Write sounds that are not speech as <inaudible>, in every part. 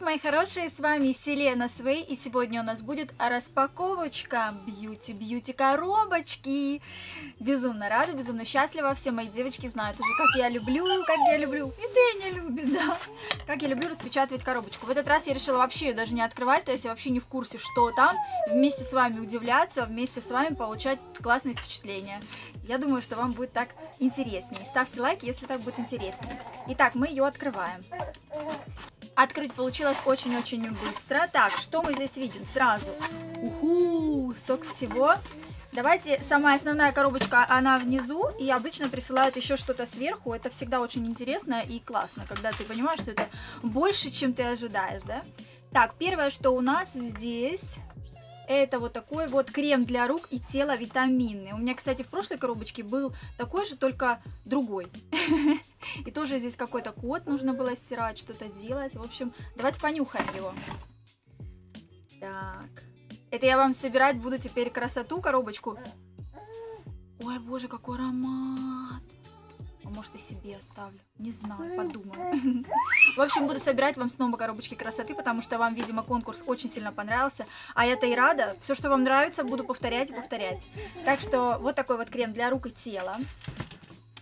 Привет, мои хорошие, с вами Селена Свей, и сегодня у нас будет распаковочка бьюти-бьюти коробочки. Безумно рада, безумно счастлива, все мои девочки знают уже, как я люблю, как я люблю, и Дэня любит, да, как я люблю распечатывать коробочку. В этот раз я решила вообще ее даже не открывать, то есть я вообще не в курсе, что там, вместе с вами удивляться, вместе с вами получать классные впечатления. Я думаю, что вам будет так интереснее. Ставьте лайк, если так будет интереснее. Итак, мы ее открываем. Открыть получилось очень-очень быстро. Так, что мы здесь видим сразу? Уху, столько всего. Давайте, самая основная коробочка, она внизу, и обычно присылают еще что-то сверху. Это всегда очень интересно и классно, когда ты понимаешь, что это больше, чем ты ожидаешь, да? Так, первое, что у нас здесь, это вот такой вот крем для рук и тела витаминный. У меня, кстати, в прошлой коробочке был такой же, только другой. <laughs> И тоже здесь какой-то код нужно было стирать, что-то делать. В общем, давайте понюхаем его. Так. Это я вам собирать буду теперь красоту, коробочку. Ой, боже, какой аромат. А может и себе оставлю. Не знаю, подумаю. <laughs> В общем, буду собирать вам снова коробочки красоты, потому что вам, видимо, конкурс очень сильно понравился. А я-то и рада. Все, что вам нравится, буду повторять и повторять. Так что вот такой вот крем для рук и тела.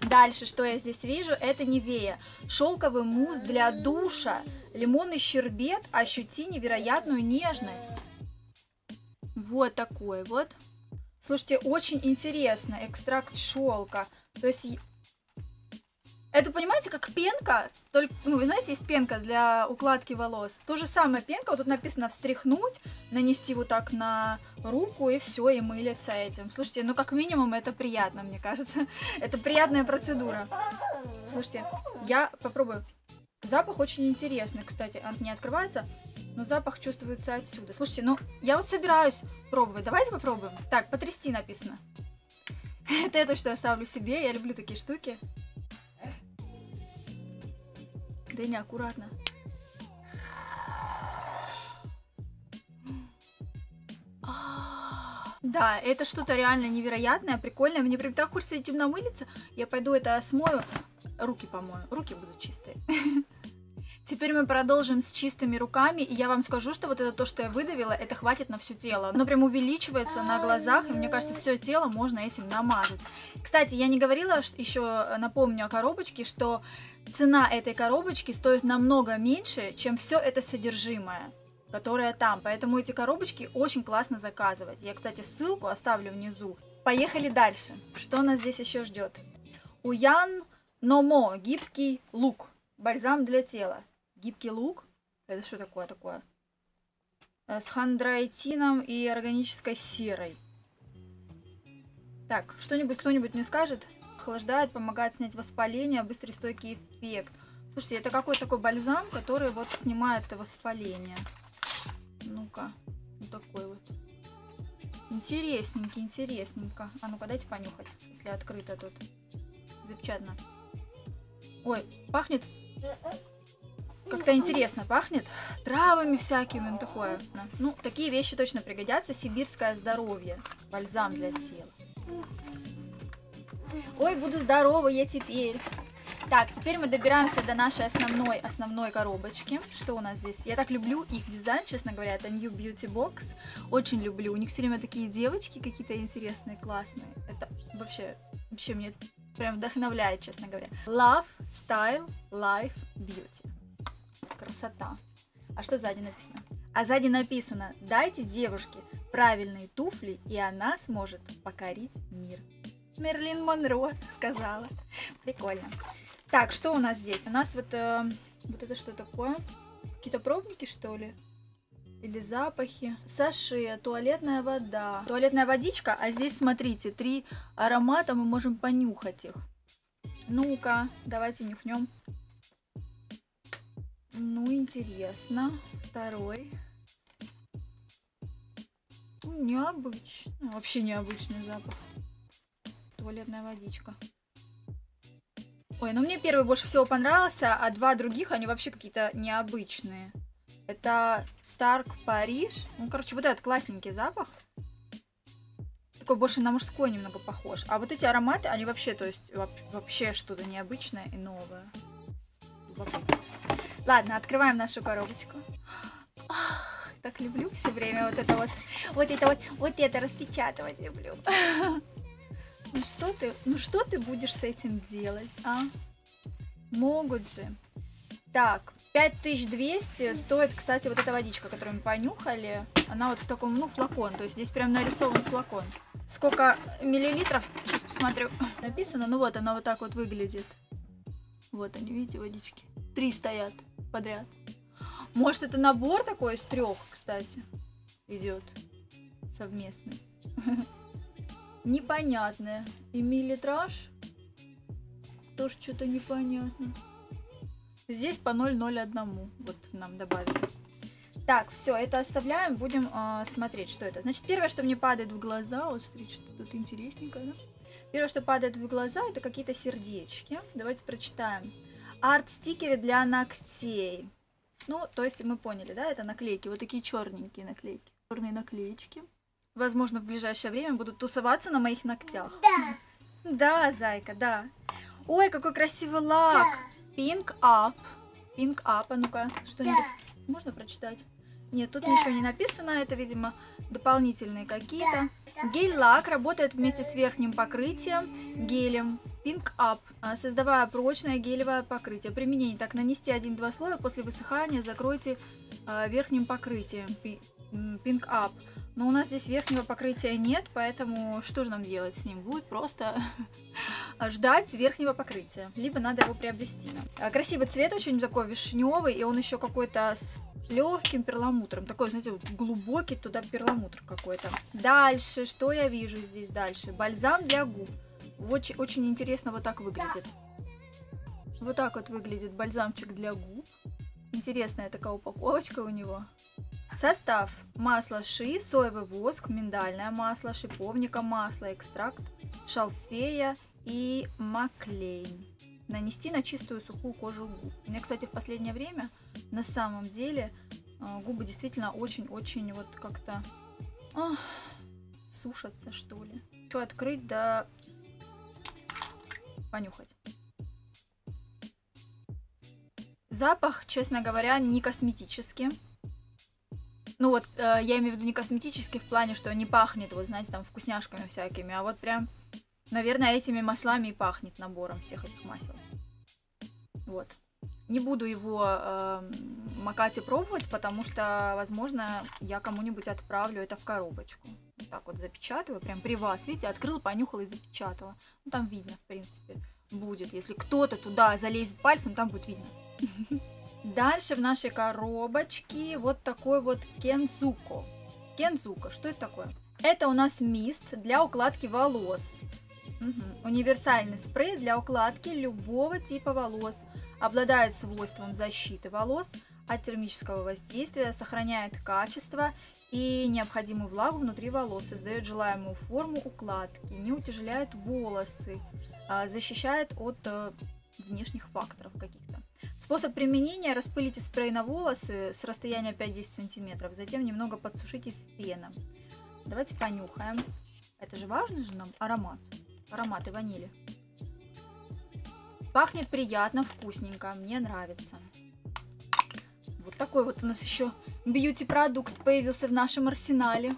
Дальше, что я здесь вижу, это Невея. Шелковый мусс для душа, лимонный щербет, ощути невероятную нежность. Вот такой вот. Слушайте, очень интересно, экстракт шелка. То есть это, понимаете, как пенка, только, ну, вы знаете, есть пенка для укладки волос. То же самое пенка, вот тут написано встряхнуть, нанести вот так на руку и все, и мылиться этим. Слушайте, ну как минимум это приятно, мне кажется. <laughs> это приятная процедура. Слушайте, я попробую. Запах очень интересный, кстати, он не открывается, но запах чувствуется отсюда. Слушайте, ну я вот собираюсь пробовать, давайте попробуем. Так, потрясти написано. <laughs> это это, что я ставлю себе, я люблю такие штуки. Дыня, аккуратно. Да, это что-то реально невероятное, прикольное. Мне прям так хочется идти намылиться. Я пойду это смою. Руки помою. Руки будут чистые. <laughs> Теперь мы продолжим с чистыми руками, и я вам скажу, что вот это то, что я выдавила, это хватит на все тело. Оно прям увеличивается на глазах, и мне кажется, все тело можно этим намазать. Кстати, я не говорила еще, напомню о коробочке, что цена этой коробочки стоит намного меньше, чем все это содержимое которое там. Поэтому эти коробочки очень классно заказывать. Я, кстати, ссылку оставлю внизу. Поехали дальше. Что нас здесь еще ждет? Уян Номо гибкий лук. Бальзам для тела. Гибкий лук. Это что такое такое? Э, с хондроитином и органической серой. Так, что-нибудь кто-нибудь мне скажет? Охлаждает, помогает снять воспаление, быстрый стойкий эффект. Слушайте, это какой-то такой бальзам, который вот снимает воспаление. Ну-ка, вот такой вот. Интересненький, интересненько. А ну-ка, дайте понюхать, если открыто тут. Запечатано. Ой, пахнет как-то интересно пахнет. Травами всякими, ну такое. Ну, такие вещи точно пригодятся. Сибирское здоровье. Бальзам для тела. Ой, буду здорова я теперь. Так, теперь мы добираемся до нашей основной, основной коробочки. Что у нас здесь? Я так люблю их дизайн, честно говоря. Это New Beauty Box. Очень люблю. У них все время такие девочки какие-то интересные, классные. Это вообще, вообще мне прям вдохновляет, честно говоря. Love, Style, Life, Beauty. Красота. А что сзади написано? А сзади написано, дайте девушке правильные туфли, и она сможет покорить мир. Мерлин Монро сказала. Прикольно. Так, что у нас здесь? У нас вот, э, вот это что такое? Какие-то пробники, что ли? Или запахи. Саши, туалетная вода. Туалетная водичка, а здесь, смотрите, три аромата, мы можем понюхать их. Ну-ка, давайте нюхнем. Ну, интересно. Второй. Ну, необычный. Вообще необычный запах. Туалетная водичка. Ой, ну мне первый больше всего понравился, а два других, они вообще какие-то необычные. Это Старк Париж. Ну, короче, вот этот классненький запах. Такой больше на мужской немного похож. А вот эти ароматы, они вообще, то есть, вообще что-то необычное и новое. Ладно, открываем нашу коробочку. как люблю все время вот это вот, вот это вот, вот это распечатывать люблю. <laughs> Ну что ты, ну что ты будешь с этим делать, а? Могут же. Так, 5200 стоит, кстати, вот эта водичка, которую мы понюхали. Она вот в таком, ну, флакон. То есть здесь прям нарисован флакон. Сколько миллилитров? Сейчас посмотрю. Написано, ну вот она вот так вот выглядит. Вот они, видите, водички. Три стоят подряд. Может, это набор такой из трех, кстати, идет совместный. <laughs> Непонятное. И миллилитраж тоже что-то непонятно. Здесь по 0,01. Вот нам добавили. Так, все, это оставляем, будем э, смотреть, что это. Значит, первое, что мне падает в глаза, вот смотрите, что тут интересненькое, да? Первое, что падает в глаза, это какие-то сердечки. Давайте прочитаем. Арт-стикеры для ногтей. Ну, то есть мы поняли, да, это наклейки, вот такие черненькие наклейки, черные наклеечки. Возможно, в ближайшее время будут тусоваться на моих ногтях. Да. Да, зайка, да. Ой, какой красивый лак. Pink Up. Pink Up, а ну-ка, что-нибудь можно прочитать? Нет, тут ничего не написано, это, видимо, дополнительные какие-то. Гель-лак работает вместе с верхним покрытием гелем Pink Up, а, создавая прочное гелевое покрытие. Применение так нанести один-два слоя, после высыхания закройте а, верхним покрытием Pink Up. Но у нас здесь верхнего покрытия нет, поэтому что же нам делать с ним? Будет просто <laughs> ждать верхнего покрытия. Либо надо его приобрести. А, красивый цвет, очень такой вишневый, и он еще какой-то с легким перламутром. Такой, знаете, глубокий туда перламутр какой-то. Дальше, что я вижу здесь дальше? Бальзам для губ. Очень, очень интересно вот так выглядит. Вот так вот выглядит бальзамчик для губ. Интересная такая упаковочка у него. Состав. Масло ши, соевый воск, миндальное масло, шиповника масло, экстракт шалфея и маклейн. Нанести на чистую сухую кожу губ. У меня, кстати, в последнее время на самом деле а, губы действительно очень-очень вот как-то сушатся, что ли. Что открыть, да понюхать. Запах, честно говоря, не косметический. Ну вот, э, я имею в виду не косметический в плане, что не пахнет, вот знаете, там вкусняшками всякими, а вот прям, наверное, этими маслами и пахнет набором всех этих масел. Вот. Не буду его э, макать и пробовать, потому что, возможно, я кому-нибудь отправлю это в коробочку. Вот так вот запечатываю, прям при вас. Видите, открыл, понюхал и запечатала. Ну, там видно, в принципе, будет. Если кто-то туда залезет пальцем, там будет видно. <laughs> Дальше в нашей коробочке вот такой вот кензуко. Кензуко, что это такое? Это у нас мист для укладки волос. Угу. Универсальный спрей для укладки любого типа волос. Обладает свойством защиты волос от термического воздействия, сохраняет качество и необходимую влагу внутри волос, создает желаемую форму укладки, не утяжеляет волосы, а защищает от э, внешних факторов каких-то. Способ применения – распылите спрей на волосы с расстояния 5-10 см, затем немного подсушите феном. Давайте понюхаем. Это же важный же нам аромат. Ароматы ванили. Пахнет приятно, вкусненько, мне нравится. Вот такой вот у нас еще бьюти-продукт появился в нашем арсенале.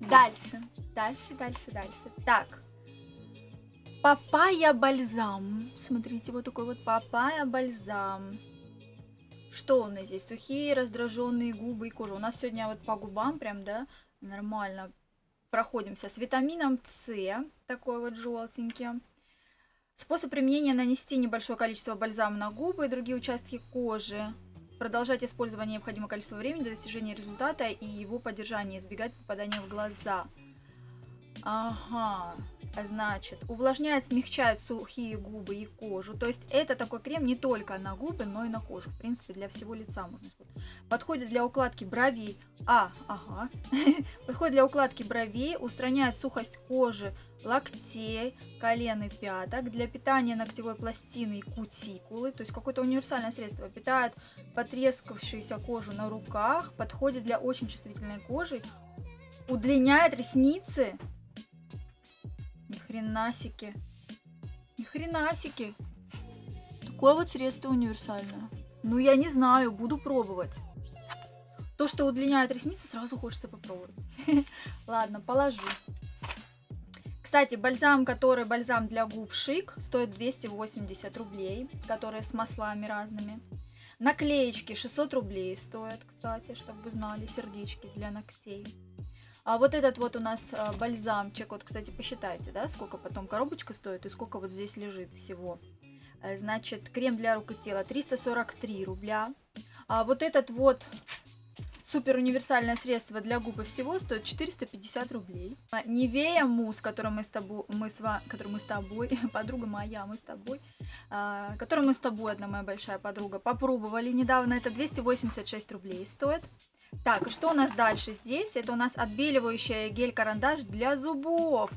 Дальше, дальше, дальше, дальше. Так, Папайя бальзам. Смотрите, вот такой вот папайя бальзам. Что у нас здесь? Сухие, раздраженные губы и кожа. У нас сегодня вот по губам прям, да, нормально проходимся. С витамином С, такой вот желтенький. Способ применения нанести небольшое количество бальзама на губы и другие участки кожи. Продолжать использование необходимое количество времени для достижения результата и его поддержания, избегать попадания в глаза. Ага, значит, увлажняет, смягчает сухие губы и кожу. То есть это такой крем не только на губы, но и на кожу. В принципе, для всего лица можно использовать. Подходит для укладки бровей. А, ага. <laughs> Подходит для укладки бровей, устраняет сухость кожи, локтей, колен и пяток. Для питания ногтевой пластины и кутикулы. То есть какое-то универсальное средство. Питает потрескавшуюся кожу на руках. Подходит для очень чувствительной кожи. Удлиняет ресницы ни хренасики. Ни хренасики. Такое вот средство универсальное. Ну, я не знаю, буду пробовать. То, что удлиняет ресницы, сразу хочется попробовать. <laughs> Ладно, положу. Кстати, бальзам, который бальзам для губ Шик, стоит 280 рублей, которые с маслами разными. Наклеечки 600 рублей стоят, кстати, чтобы вы знали, сердечки для ногтей. А вот этот вот у нас а, бальзамчик, вот, кстати, посчитайте, да, сколько потом коробочка стоит и сколько вот здесь лежит всего. Э, значит, крем для рук и тела 343 рубля. А вот этот вот супер универсальное средство для губ всего стоит 450 рублей. А Невея мусс, который мы с тобой, мы с вами, который мы с тобой, <laughs> подруга моя, мы с тобой, а, который мы с тобой, одна моя большая подруга, попробовали недавно, это 286 рублей стоит. Так, что у нас дальше здесь? Это у нас отбеливающая гель-карандаш для зубов.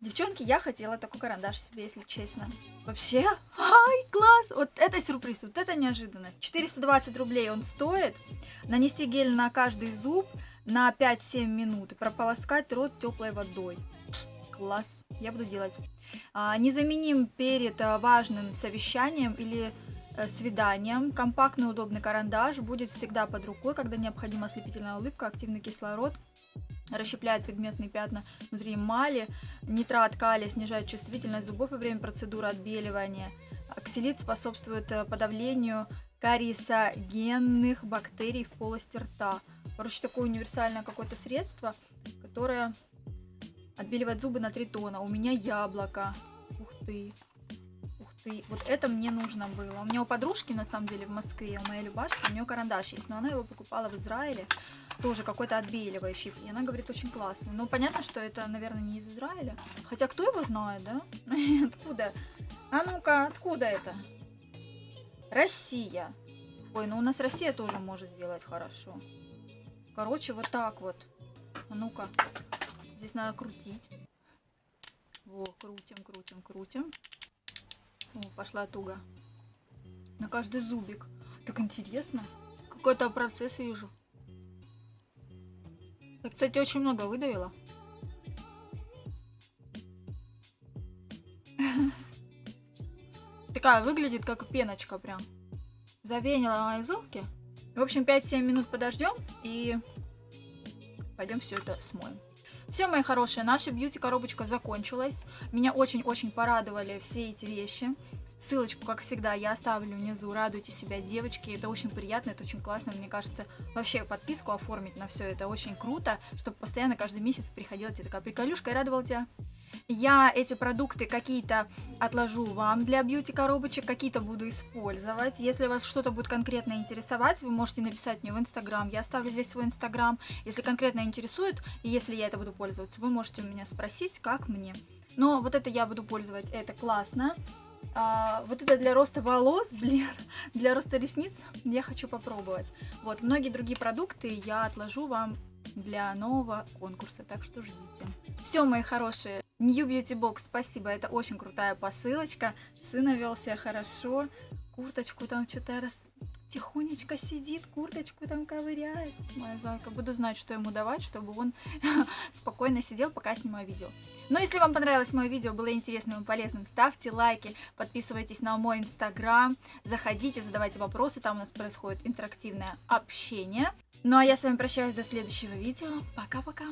Девчонки, я хотела такой карандаш себе, если честно. Вообще, ай, класс! Вот это сюрприз, вот это неожиданность. 420 рублей он стоит. Нанести гель на каждый зуб на 5-7 минут и прополоскать рот теплой водой. Класс, я буду делать. А, незаменим перед а, важным совещанием или Э, свиданием. Компактный удобный карандаш будет всегда под рукой, когда необходима ослепительная улыбка, активный кислород, расщепляет пигментные пятна внутри эмали, нитрат калия снижает чувствительность зубов во время процедуры отбеливания, оксилит способствует э, подавлению кариесогенных бактерий в полости рта. Короче, такое универсальное какое-то средство, которое отбеливает зубы на 3 тона. У меня яблоко. Ух ты ты. Вот это мне нужно было. У меня у подружки, на самом деле, в Москве, у моей Любашки, у нее карандаш есть, но она его покупала в Израиле, тоже какой-то отбеливающий. И она говорит, очень классный. Ну, понятно, что это, наверное, не из Израиля. Хотя кто его знает, да? <laughs> Откуда? А ну-ка, откуда это? Россия. Ой, ну у нас Россия тоже может делать хорошо. Короче, вот так вот. А ну-ка. Здесь надо крутить. Во, крутим, крутим, крутим. О, пошла туго. На каждый зубик. Так интересно. Какой-то процесс вижу. Я, кстати, очень много выдавила. Такая выглядит, как пеночка прям. Завенила мои зубки. В общем, 5-7 минут подождем и пойдем все это смоем. Все, мои хорошие, наша бьюти-коробочка закончилась. Меня очень-очень порадовали все эти вещи. Ссылочку, как всегда, я оставлю внизу. Радуйте себя, девочки. Это очень приятно, это очень классно. Мне кажется, вообще подписку оформить на все это очень круто, чтобы постоянно каждый месяц приходила тебе такая приколюшка и радовала тебя. Я эти продукты какие-то отложу вам для бьюти-коробочек, какие-то буду использовать. Если вас что-то будет конкретно интересовать, вы можете написать мне в Инстаграм. Я оставлю здесь свой Инстаграм. Если конкретно интересует, и если я это буду пользоваться, вы можете у меня спросить, как мне. Но вот это я буду пользовать, это классно. А, вот это для роста волос, <laughs> блин, для роста ресниц я хочу попробовать. Вот, многие другие продукты я отложу вам для нового конкурса, так что ждите. Все, мои хорошие, New Beauty Box, спасибо, это очень крутая посылочка. Сын вел себя хорошо, курточку там что-то раз тихонечко сидит, курточку там ковыряет. Моя зайка. Буду знать, что ему давать, чтобы он <laughs> спокойно сидел, пока снимаю видео. Но если вам понравилось мое видео, было интересным и полезным, ставьте лайки, подписывайтесь на мой инстаграм, заходите, задавайте вопросы, там у нас происходит интерактивное общение. Ну а я с вами прощаюсь до следующего видео. Пока-пока!